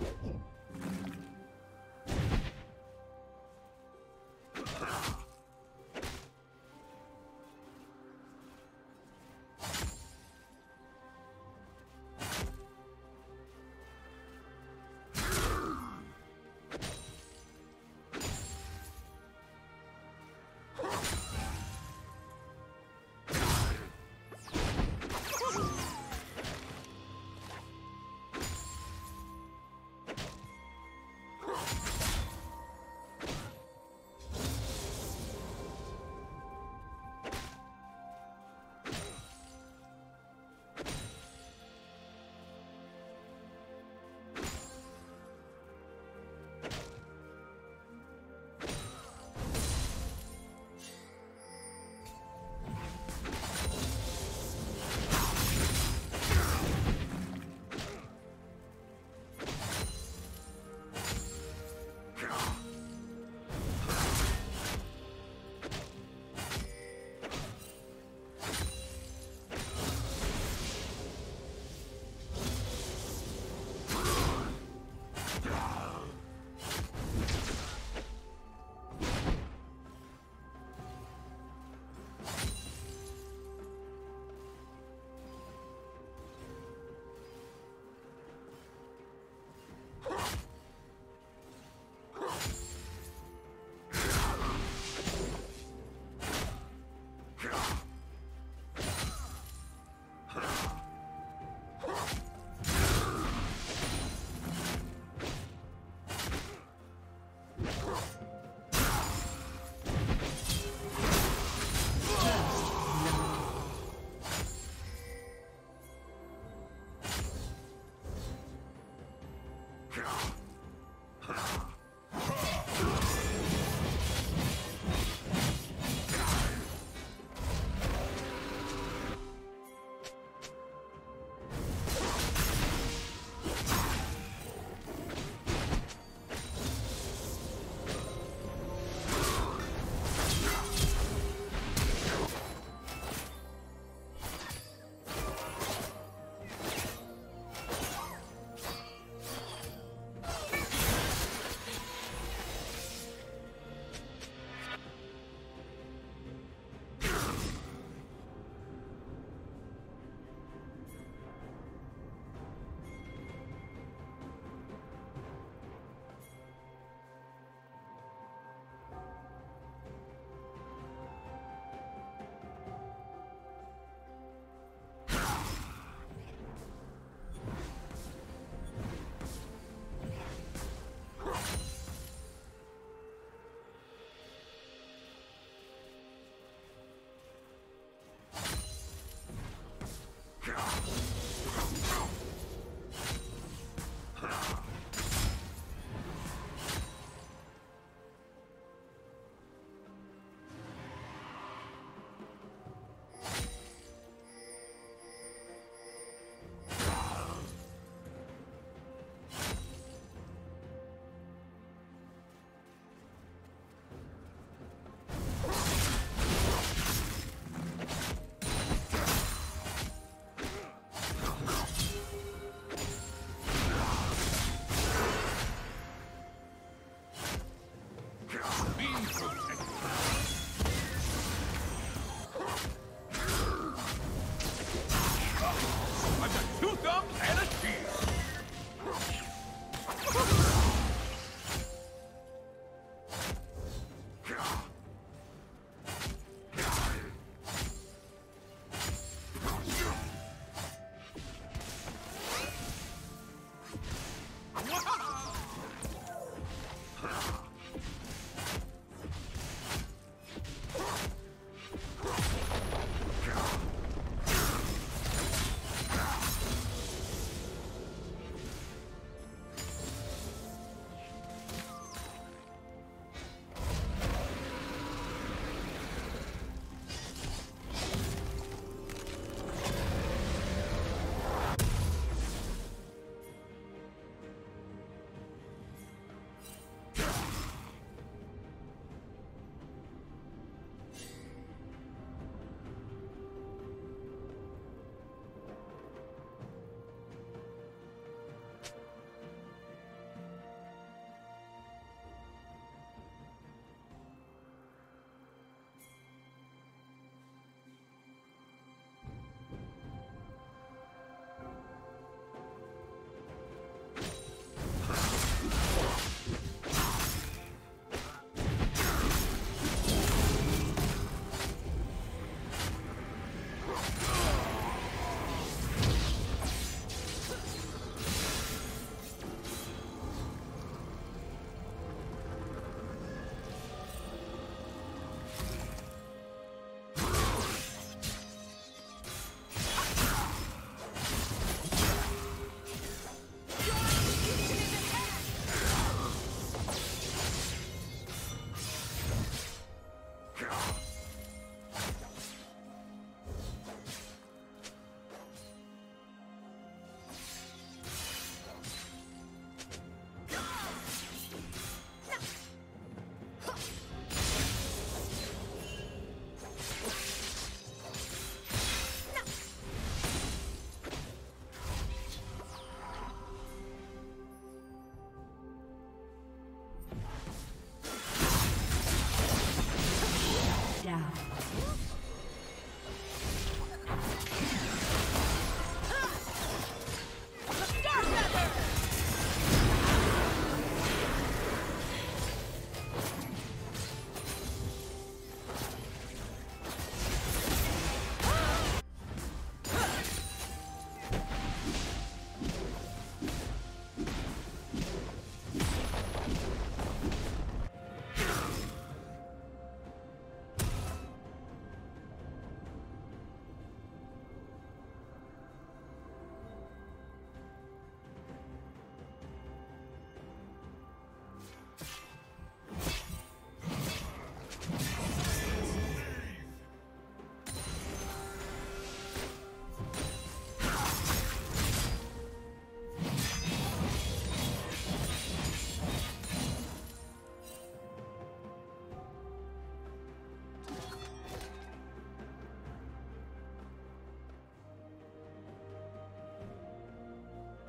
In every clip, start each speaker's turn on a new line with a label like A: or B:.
A: Yeah.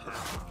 A: Ha!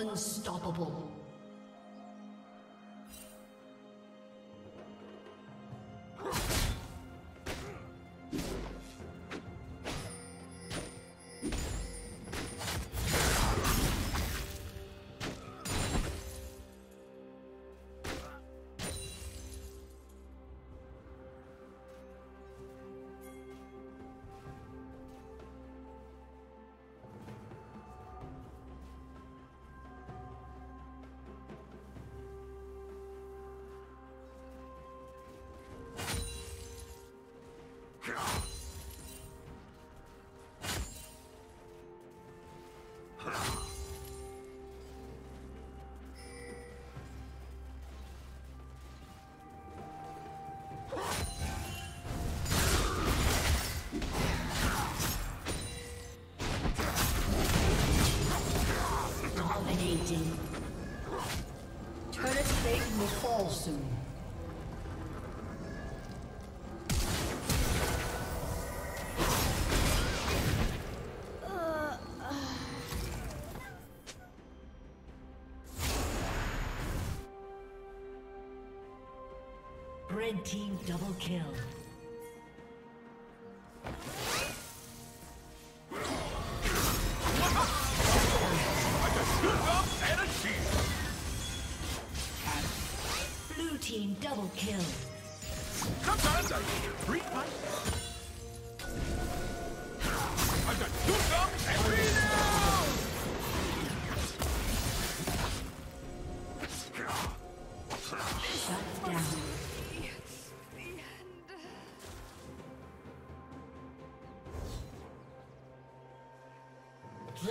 A: Unstoppable. Fall soon. Red team double kill.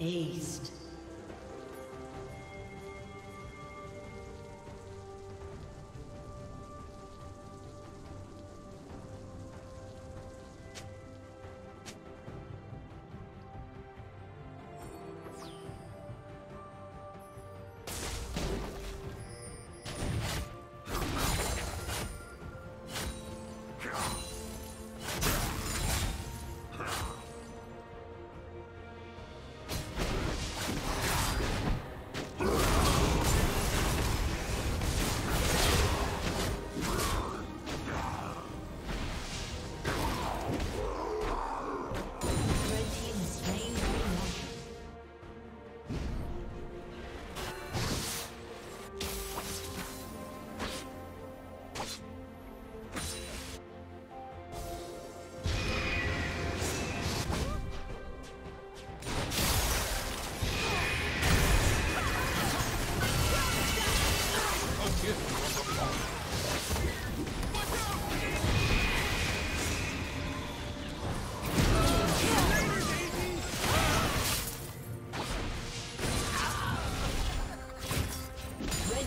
A: Aced.